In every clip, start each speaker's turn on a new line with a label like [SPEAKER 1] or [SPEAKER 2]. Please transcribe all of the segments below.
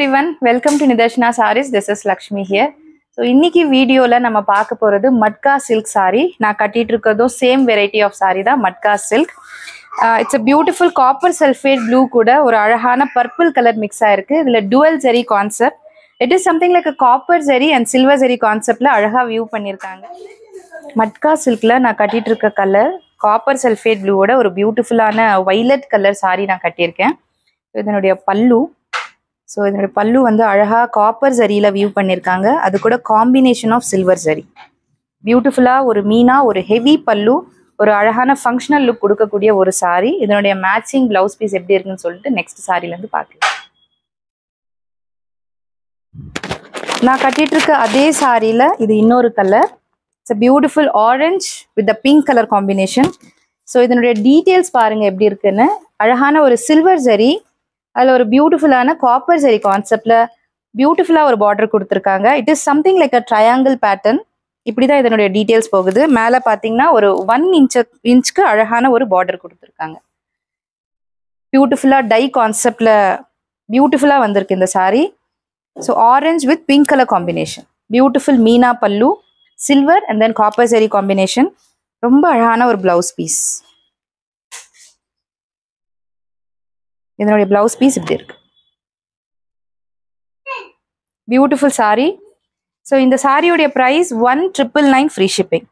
[SPEAKER 1] Every one welcome to Nidharshana sarees this is Lakshmi here so இன்னைக்கு வீடியோவில் நம்ம பார்க்க போகிறது மட்கா சில்க் சாரீ நான் கட்டிட்டு இருக்கிறதும் சேம் வெரைட்டி ஆஃப் சாரீ தான் Matka silk it's a beautiful copper sulphate blue கூட ஒரு அழகான பர்பிள் கலர் மிக்ஸ் ஆயிருக்கு. இதில் dual zari concept it is something like copper zari and silver zari கான்செப்டில் அழகாக வியூ பண்ணியிருக்காங்க. மட்கா சில்கில் நான் கட்டிட்டு இருக்க கலர் காப்பர் சல்ஃபேட் ப்ளூவோட ஒரு பியூட்டிஃபுல்லான வைலட் கலர் சாரீ நான் கட்டியிருக்கேன். இதனுடைய பல்லு. ஸோ இதனுடைய பல்லு வந்து அழகாக காப்பர் சரியில் வியூ பண்ணியிருக்காங்க அது கூட காம்பினேஷன் ஆஃப் சில்வர் சரி பியூட்டிஃபுல்லாக ஒரு மீனா ஒரு ஹெவி பல்லு ஒரு அழகான ஃபங்க்ஷனல் லுக் கொடுக்கக்கூடிய ஒரு சாரி இதனுடைய மேட்சிங் பிளவுஸ் பீஸ் எப்படி இருக்குன்னு சொல்லிட்டு நெக்ஸ்ட் சாரிலேருந்து பார்க்கலாம். நான் கட்டிட்டு இருக்க அதே சாரியில் இது இன்னொரு colour it's a beautiful orange with pink colour combination so இதனுடைய டீட்டெயில்ஸ் பாருங்க எப்படி இருக்குன்னு. அழகான ஒரு சில்வர் ஜரி அதில் ஒரு பியூட்டிஃபுல்லான காப்பர் சரி கான்செப்டில் பியூட்டிஃபுல்லாக ஒரு பார்டர் கொடுத்துருக்காங்க. It is something like a triangle pattern இப்படி தான் இதனுடைய டீட்டெயில்ஸ் போகுது. மேலே பார்த்தீங்கன்னா ஒரு ஒன் இன்ச்சு இன்ச்சுக்கு அழகான ஒரு பார்டர் கொடுத்துருக்காங்க. பியூட்டிஃபுல்லாக டை கான்செப்டில் பியூட்டிஃபுல்லாக வந்திருக்கு இந்த sari so orange with pink colour combination beautiful meena pallu silver and then copper zari combination ரொம்ப அழகான ஒரு பிளவுஸ் பீஸ் இதனுடைய பிளவுஸ் பீஸ் இப்படி இருக்கு. பியூட்டிஃபுல் சாரீ ஸோ இந்த சாரியுடைய price one triple nine free shipping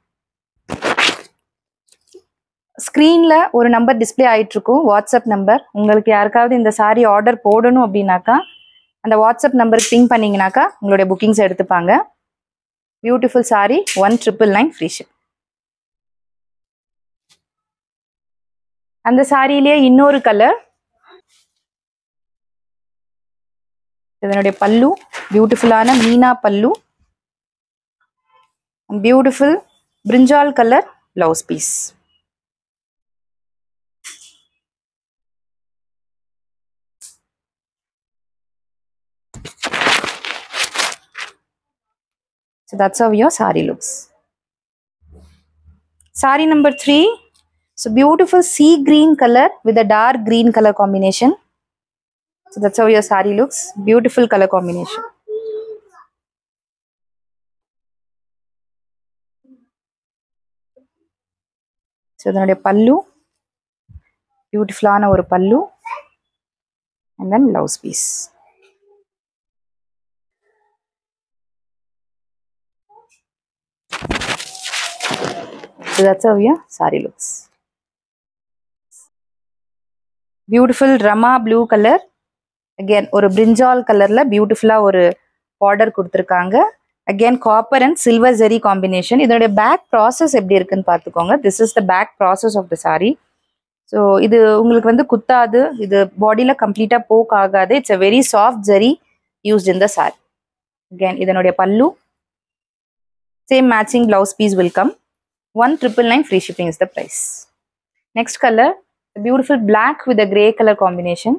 [SPEAKER 1] ஸ்க்ரீனில் ஒரு நம்பர் டிஸ்பிளே ஆகிட்டுருக்கும் வாட்ஸ்அப் நம்பர் உங்களுக்கு யாருக்காவது இந்த சாரீ ஆர்டர் போடணும் அப்படின்னாக்கா அந்த வாட்ஸ்அப் நம்பருக்கு பிங் பண்ணிங்கனாக்கா உங்களுடைய புக்கிங்ஸ் எடுத்துப்பாங்க. Beautiful saree one triple nine free ship அந்த சாரியிலேயே இன்னொரு கலர் இதனுடைய பல்லு பியூட்டிஃபுல்லான meena pallu beautiful brinjal colour blouse piece So that's how your sari looks. Sari number three. So beautiful sea green color with a dark green color combination. So that's how your sari looks. Beautiful color combination. So இதனுடைய பல்லு பியூட்டிஃபுல்லான ஒரு பல்லு and then blouse piece So that's how your saree looks. Beautiful Rama blue colour again ஒரு பிரிஞ்சால் கலர்ல பியூட்டிஃபுல்லா ஒரு border கொடுத்துருக்காங்க. Again copper and silver zari combination இதனுடைய பேக் ப்ராசஸ் எப்படி இருக்குன்னு பார்த்துக்கோங்க. This is the back process of the sari so இது உங்களுக்கு வந்து குத்தாது. இது பாடியில் கம்ப்ளீட்டாக போக் ஆகாது. It's a very soft zari used in the sari again இதனுடைய pallu. Same matching blouse piece will come one triple nine free shipping is the price next colour beautiful black with a grey colour combination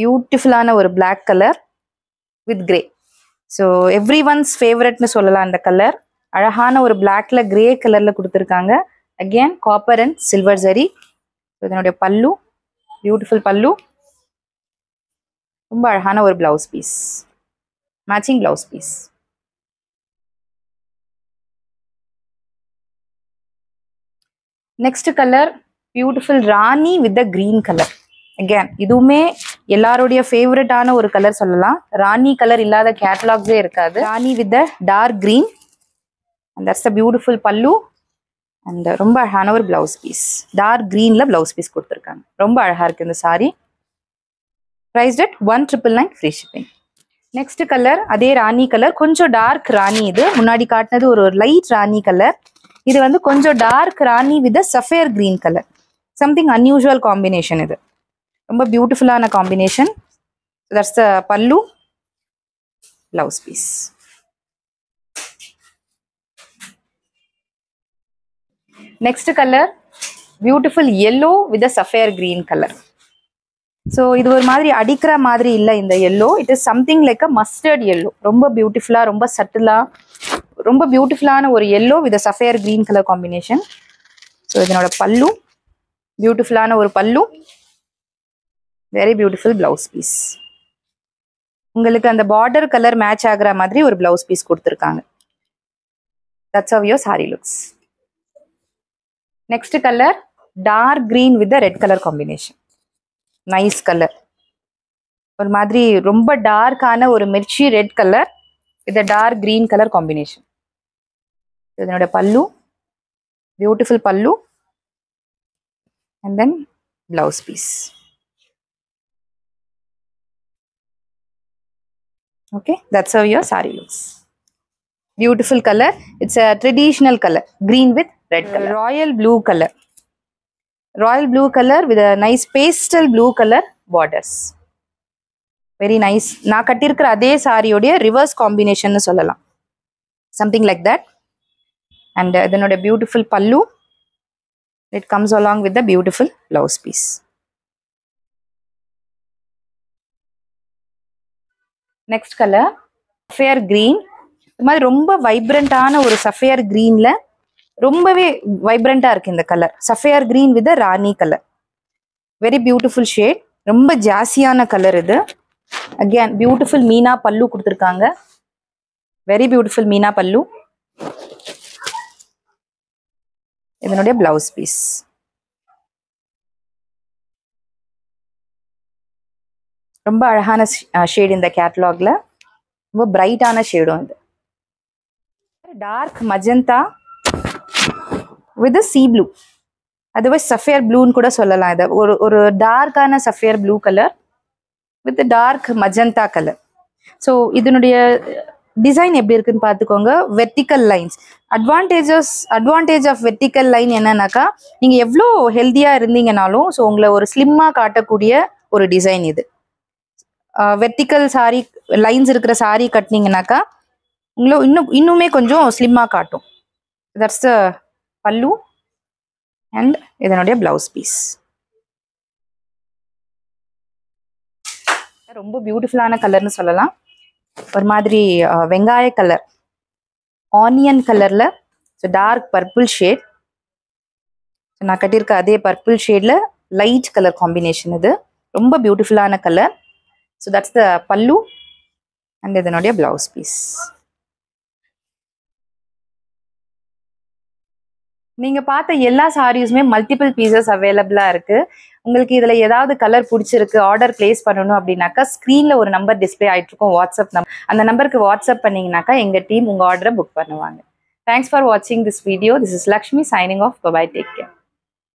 [SPEAKER 1] பியூட்டிஃபுல்லான ஒரு black colour with grey so everyone's ஃபேவரட்னு சொல்லலாம் அந்த colour அழகான ஒரு பிளாக்ல grey கலர்ல கொடுத்துருக்காங்க. Again copper and silver zari இதனுடைய பல்லு பியூட்டிஃபுல் பல்லு. ரொம்ப அழகான ஒரு blouse piece matching blouse piece next colour beautiful rani with the green colour again இதுவுமே எல்லாருடைய ஃபேவரட்டான ஒரு கலர் சொல்லலாம். ராணி கலர் இல்லாத கேட்டலாக்ஸே இருக்காது. Rani with the dark green and that's the beautiful pallu and ரொம்ப அழகான ஒரு பிளவுஸ் பீஸ் டார்க் கிரீன்ல பிளவுஸ் பீஸ் கொடுத்துருக்காங்க. ரொம்ப அழகாக இருக்குது இந்த sari priced at one triple nine free shipping next colour அதே ராணி கலர் கொஞ்சம் டார்க் ராணி இது. முன்னாடி காட்டினது ஒரு லைட் ராணி கலர் இது வந்து கொஞ்சம் dark rani with sapphire green colour something unusual combination இது. ரொம்ப பியூட்டிஃபுல்லான combination that's the pallu blouse piece next colour beautiful yellow with sapphire green colour so இது ஒரு மாதிரி அடிக்கிற மாதிரி இல்லை இந்த yellow it is something like a mustard yellow ரொம்ப பியூட்டிஃபுல்லாக ரொம்ப சட்டிலாக ரொம்ப பியூட்டிஃபுல்லான ஒரு yellow with sapphire green colour combination so இதனோட பல்லு பியூட்டிஃபுல்லான ஒரு பல்லு வெரி பியூட்டிஃபுல் பிளவுஸ் பீஸ் உங்களுக்கு அந்த பார்டர் கலர் மேட்ச் ஆகுற மாதிரி ஒரு பிளவுஸ் பீஸ் கொடுத்துருக்காங்க. That's of your sari looks next colour dark green with red colour combination nice colour ஒரு மாதிரி ரொம்ப டார்க்கான ஒரு mirchi red colour with dark green colour combination இதனோட pallu beautiful pallu and then blouse piece okay that's how your sari looks beautiful color it's a traditional color green with red color royal blue color royal blue color with a nice pastel blue color borders very nice நான் கட்டியிருக்கிற அதே சாரியோடைய reverse combination சொல்லலாம் something like that and இதனோட beautiful பல்லு it comes along with the beautiful blouse piece Next colour sapphire green இது மாதிரி ரொம்ப வைப்ரண்டான ஒரு sapphire கிரீன்ல ரொம்பவே வைப்ரண்டா இருக்கு இந்த colour sapphire green with rani colour very beautiful shade ரொம்ப ஜாஸ்தியான கலர் இது. அகேன் பியூட்டிஃபுல் மீனா பல்லு கொடுத்துருக்காங்க. Very beautiful Meena pallu. இதனுடைய பிளவுஸ் பீஸ் ரொம்ப அழகான ஷேடு இந்த கேட்லாக்ல ரொம்ப பிரைட்டான ஷேடும் இது. Dark magenta with sea blue அதுவே சஃபியர் ப்ளூன்னு கூட சொல்லலாம் இதை. ஒரு ஒரு டார்க்கான sapphire blue colour with dark magenta colour so இதனுடைய டிசைன் எப்படி இருக்குன்னு பார்த்துக்கோங்க. Vertical lines advantages advantage of vertical line என்னன்னாக்கா நீங்கள் எவ்வளோ ஹெல்த்தியாக இருந்தீங்கனாலும் ஸோ உங்களை ஒரு ஸ்லிம்மாக காட்டக்கூடிய ஒரு டிசைன் இது. வெர்டிக்கல் சாரி லைன்ஸ் இருக்கிற சாரி கட்டினீங்கனாக்கா உங்களை இன்னும் இன்னுமே கொஞ்சம் ஸ்லிம்மாக காட்டும். தட்ஸ் த பல்லு அண்ட் இதனுடைய பிளவுஸ் பீஸ் ரொம்ப பியூட்டிஃபுல்லான கலர்னு சொல்லலாம். ஒரு மாதிரி வெங்காய கலர் ஆனியன் கலர்ல ஸோ டார்க் பர்பிள் ஷேட் நான் கட்டியிருக்க அதே பர்பிள் ஷேடில் லைட் கலர் காம்பினேஷன் இது. ரொம்ப பியூட்டிஃபுல்லான கலர் ஸோ தட்ஸ் த பல்லு அண்ட் இதனுடைய blouse பீஸ் நீங்க பார்த்த எல்லா சாரீஸுமே மல்டிபிள் பீசஸ் அவைலபிளா இருக்கு. உங்களுக்கு இதுல ஏதாவது கலர் பிடிச்சிருக்கு ஆர்டர் பிளேஸ் பண்ணணும் அப்படின்னாக்கா ஸ்க்ரீனில் ஒரு நம்பர் டிஸ்ப்ளே ஆயிட்டு இருக்கும் வாட்ஸ்அப் நம்பர் அந்த நம்பருக்கு வாட்ஸ்அப் பண்ணீங்கன்னாக்கா எங்க டீம் உங்க ஆர்டரை புக் பண்ணுவாங்க. தேங்க்ஸ் ஃபார் வாட்சிங் this video this is Lakshmi signing off bye bye take care